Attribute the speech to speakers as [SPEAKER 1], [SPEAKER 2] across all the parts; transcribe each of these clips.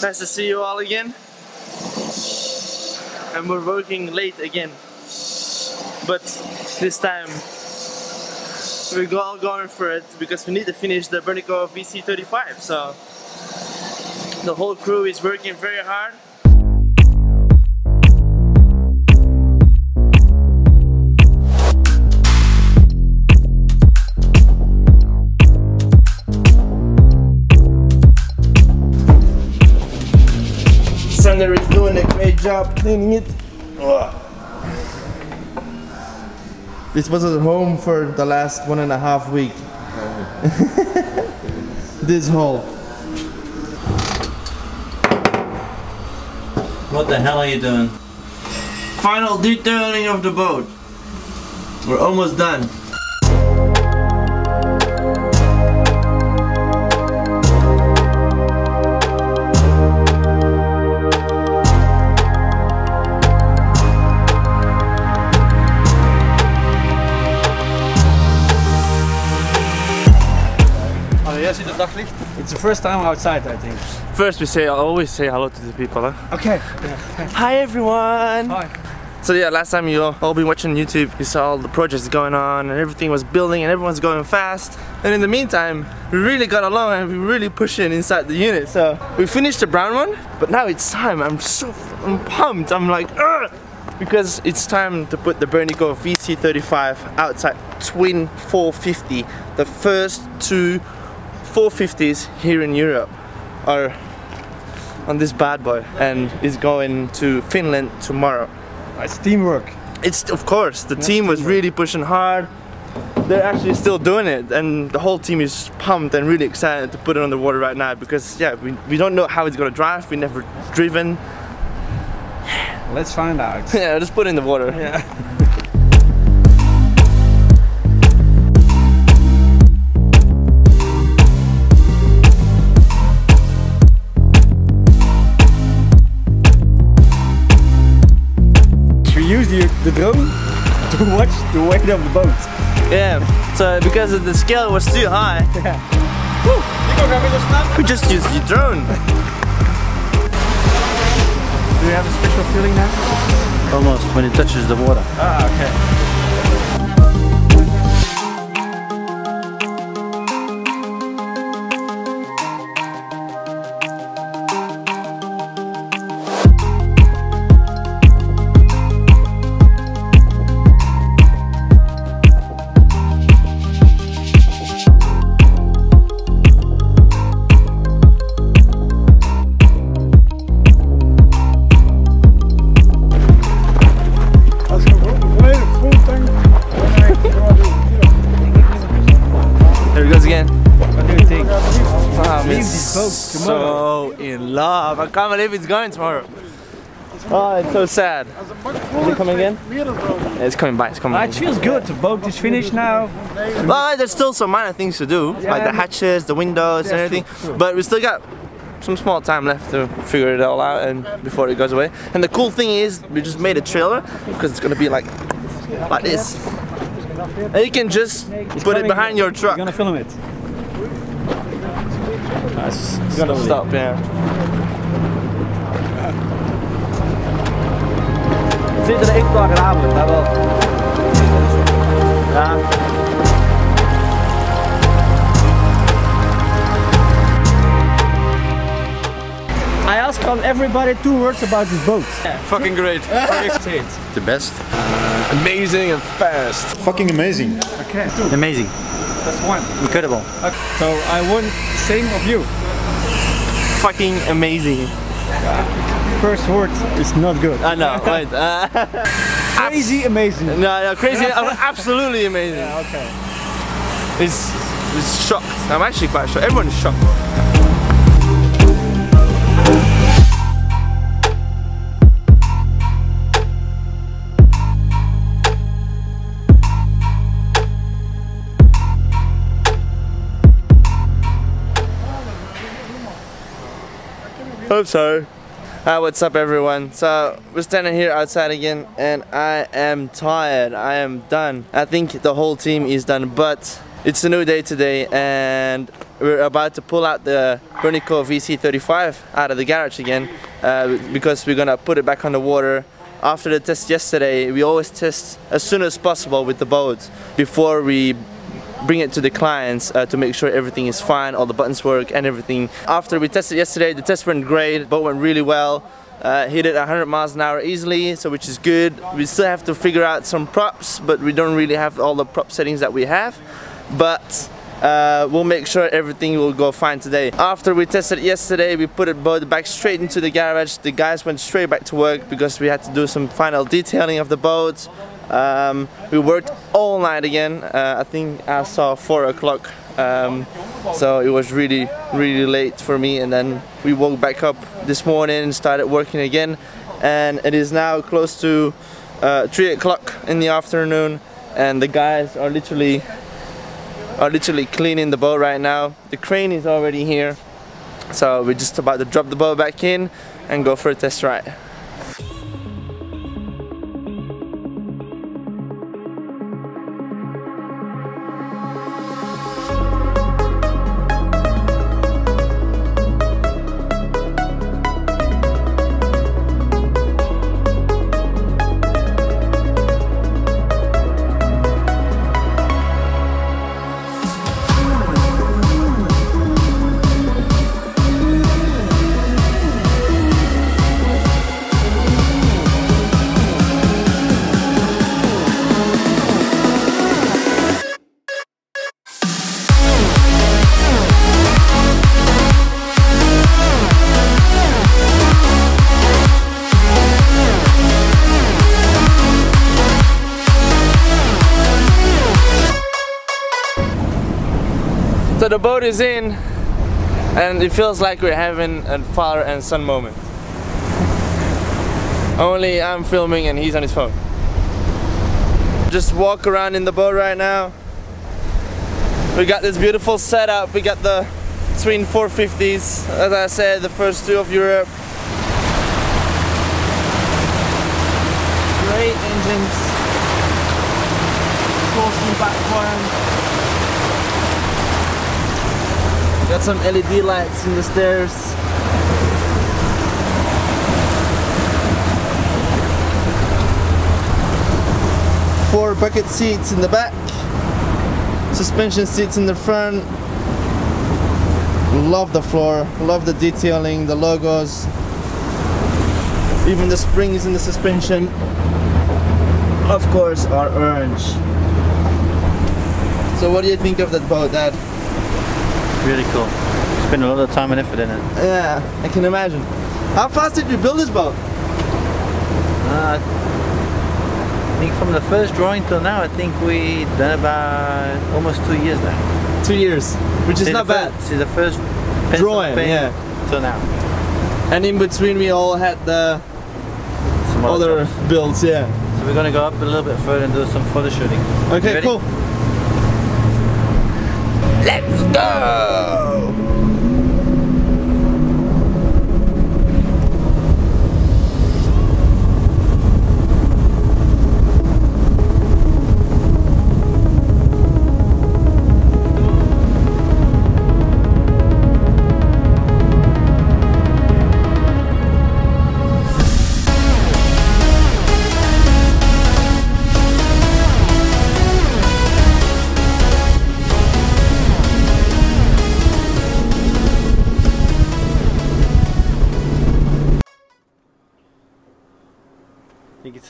[SPEAKER 1] Nice to see you all again. And we're working late again. But this time we're all going for it because we need to finish the Bernico VC35. So the whole crew is working very hard. Sander is doing a great job cleaning it. Ugh. This was at home for the last one and a half week. this hole.
[SPEAKER 2] What the hell are you doing?
[SPEAKER 1] Final detailing of the boat. We're almost done.
[SPEAKER 3] First time outside, I think.
[SPEAKER 1] First we say, I always say hello to the people. Huh?
[SPEAKER 3] Okay.
[SPEAKER 1] Hi everyone!
[SPEAKER 3] Hi.
[SPEAKER 1] So yeah, last time you all been watching YouTube, you saw all the projects going on and everything was building and everyone's going fast. And in the meantime, we really got along and we really pushing inside the unit. So we finished the brown one, but now it's time. I'm so I'm pumped. I'm like, Ugh! because it's time to put the Bernico VC35 outside twin 450. The first two 450s here in Europe are on this bad boy and is going to Finland tomorrow.
[SPEAKER 3] It's teamwork.
[SPEAKER 1] It's of course the team was really pushing hard. They're actually still doing it, and the whole team is pumped and really excited to put it on the water right now because yeah, we, we don't know how it's gonna drive. We never driven.
[SPEAKER 3] Let's find out.
[SPEAKER 1] Yeah, just put it in the water.
[SPEAKER 3] Yeah. use the, the drone to watch the weight of the boat.
[SPEAKER 1] Yeah. So because the scale was too high, we just used the drone.
[SPEAKER 3] Do you have a special feeling now?
[SPEAKER 2] Almost when it touches the water.
[SPEAKER 3] Ah, okay.
[SPEAKER 1] In. I can't believe it's going tomorrow. Oh, it's so sad. Is it coming again? Yeah, it's coming by. It's coming.
[SPEAKER 3] It feels good. The boat is finished now.
[SPEAKER 1] Well, there's still some minor things to do, like the hatches, the windows, and everything.
[SPEAKER 3] true, true.
[SPEAKER 1] But we still got some small time left to figure it all out, and before it goes away. And the cool thing is, we just made a trailer because it's gonna be like, like this. And you can just put it behind your truck.
[SPEAKER 3] You're
[SPEAKER 1] truck.
[SPEAKER 3] gonna film it. Nice.
[SPEAKER 1] It's gonna stop, yeah. Zit er echt wel graven, dat wel. Ja.
[SPEAKER 3] I asked on everybody two words about this boat.
[SPEAKER 4] Fucking great.
[SPEAKER 2] The best.
[SPEAKER 4] Amazing and fast.
[SPEAKER 5] Fucking amazing.
[SPEAKER 3] Okay.
[SPEAKER 2] Amazing.
[SPEAKER 3] That's one.
[SPEAKER 2] Incredible.
[SPEAKER 3] So I want same of you.
[SPEAKER 1] Fucking amazing.
[SPEAKER 3] First word is not good.
[SPEAKER 1] I know, wait. Uh,
[SPEAKER 3] Crazy amazing.
[SPEAKER 1] no, no, crazy, absolutely amazing.
[SPEAKER 3] Yeah, Okay.
[SPEAKER 1] It's, it's shocked. I'm actually quite shocked. Everyone is shocked. Hope so. Uh, what's up everyone? So we're standing here outside again and I am tired. I am done. I think the whole team is done but It's a new day today and we're about to pull out the Bernico VC35 out of the garage again uh, because we're gonna put it back on the water. After the test yesterday, we always test as soon as possible with the boat before we bring it to the clients uh, to make sure everything is fine, all the buttons work and everything. After we tested yesterday, the test went great, the boat went really well. Uh, hit it 100 miles an hour easily, so which is good. We still have to figure out some props, but we don't really have all the prop settings that we have. But uh, we'll make sure everything will go fine today. After we tested yesterday, we put it boat back straight into the garage. The guys went straight back to work because we had to do some final detailing of the boat. Um, we worked all night again. Uh, I think I saw four o'clock. Um, so it was really, really late for me. And then we woke back up this morning and started working again. And it is now close to uh, three o'clock in the afternoon. And the guys are literally are literally cleaning the boat right now. The crane is already here. So we're just about to drop the boat back in and go for a test ride. Boat is in and it feels like we're having a father and son moment. Only I'm filming and he's on his phone. Just walk around in the boat right now. We got this beautiful setup. We got the twin 450s, as I said, the first two of Europe. Great engines. Closely back Got some LED lights in the stairs. Four bucket seats in the back. Suspension seats in the front. Love the floor, love the detailing, the logos. Even the springs in the suspension, of course, are orange. So what do you think of that boat, Dad?
[SPEAKER 2] Really cool. Spend a lot of time and effort in it.
[SPEAKER 1] Yeah, I can imagine. How fast did you build this boat?
[SPEAKER 2] Uh, I think from the first drawing till now, I think we done about almost two years now.
[SPEAKER 1] Two years, which is not
[SPEAKER 2] the
[SPEAKER 1] bad.
[SPEAKER 2] First, since the first pencil
[SPEAKER 1] Drawing,
[SPEAKER 2] pen
[SPEAKER 1] yeah.
[SPEAKER 2] Till now.
[SPEAKER 1] And in between we all had the
[SPEAKER 2] Some
[SPEAKER 1] other
[SPEAKER 2] jobs.
[SPEAKER 1] builds, yeah.
[SPEAKER 2] So we're gonna go up a little bit further and do some photo shooting.
[SPEAKER 1] Okay, cool. Let's go!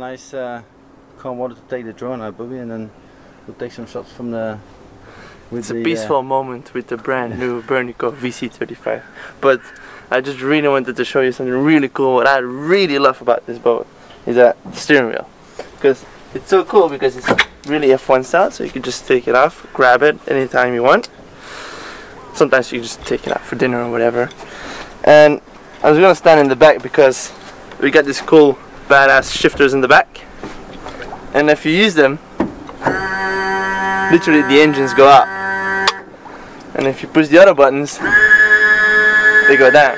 [SPEAKER 2] Nice uh, calm water to take the drone out, Bobby, and then we'll take some shots from the. With
[SPEAKER 1] It's a
[SPEAKER 2] the, uh,
[SPEAKER 1] peaceful moment with the brand new Bernico VC35. But I just really wanted to show you something really cool. What I really love about this boat is that steering wheel. Because it's so cool because it's really F1 style, so you can just take it off, grab it anytime you want. Sometimes you just take it out for dinner or whatever. And I was gonna stand in the back because we got this cool badass shifters in the back. And if you use them, literally the engines go up. And if you push the other buttons, they go down.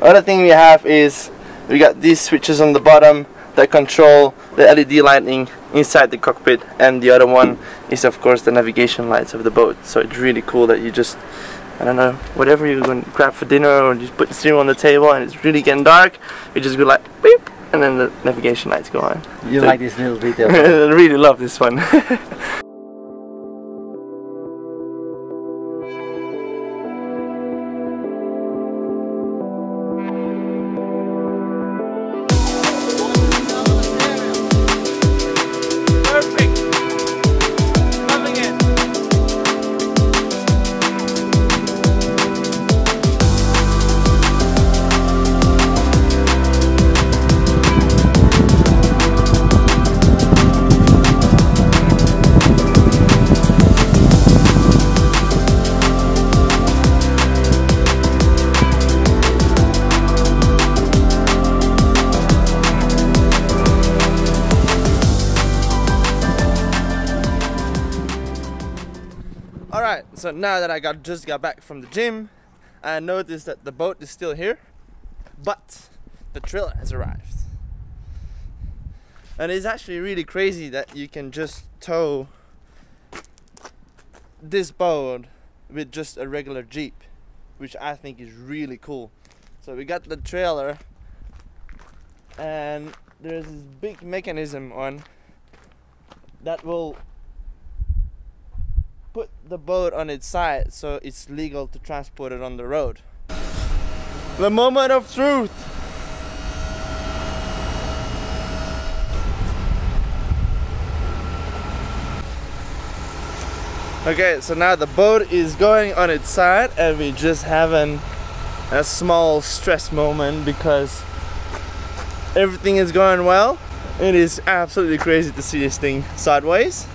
[SPEAKER 1] Other thing we have is we got these switches on the bottom that control the LED lighting inside the cockpit and the other one is of course the navigation lights of the boat so it's really cool that you just I don't know whatever you're going to grab for dinner or just put the steering on the table and it's really getting dark you just go like beep and then the navigation lights go on
[SPEAKER 2] You
[SPEAKER 1] So-
[SPEAKER 2] like this little detail?
[SPEAKER 1] I really love this one so now that I got just got back from the gym, I noticed that the boat is still here, but the trailer has arrived. And it's actually really crazy that you can just tow this boat with just a regular Jeep, which I think is really cool. So we got the trailer and there's this big mechanism on that will put the boat on its side so it's legal to transport it on the road. The moment of truth. Okay, so now the boat is going on its side and we just having a small stress moment because everything is going well. It is absolutely crazy to see this thing sideways.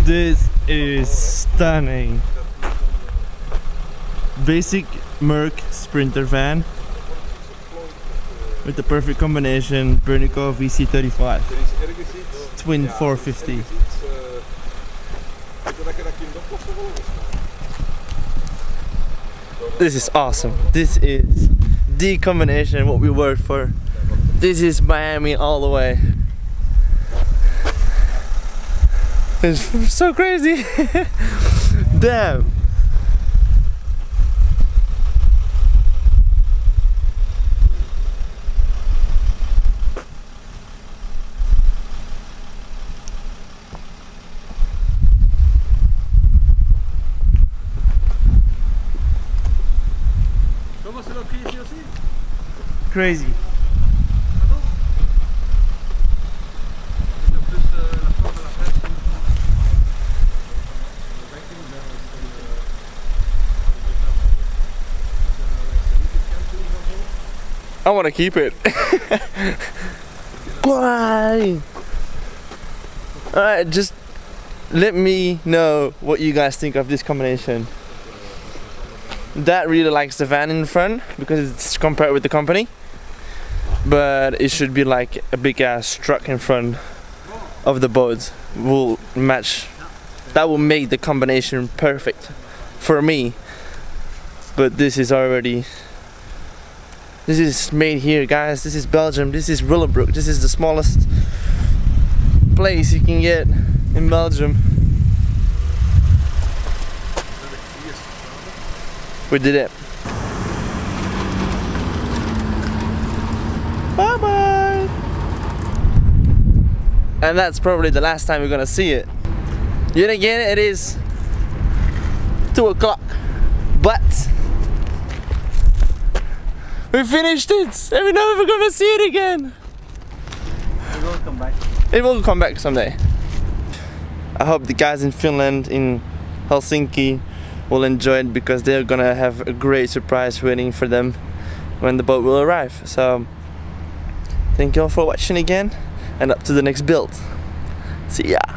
[SPEAKER 1] This is stunning. Basic Merc Sprinter van with the perfect combination Bernico VC35 twin 450. This is awesome. This is the combination what we worked for. This is Miami all the way. It's so crazy. Damn. Crazy. I want to keep it. Why? Alright, just let me know what you guys think of this combination. Dad really likes the van in front because it's compared with the company. But it should be like a big ass truck in front of the boat. Will match. That will make the combination perfect for me. But this is already this is made here, guys. This is Belgium. This is Willebroek. This is the smallest place you can get in Belgium. We did it. Bye bye. And that's probably the last time we're gonna see it. Yet again, it is two o'clock, but we finished it, and we're never gonna see it again.
[SPEAKER 2] We will come back.
[SPEAKER 1] It will come back someday. I hope the guys in Finland, in Helsinki, will enjoy it because they're gonna have a great surprise waiting for them when the boat will arrive. So, thank you all for watching again, and up to the next build. See ya.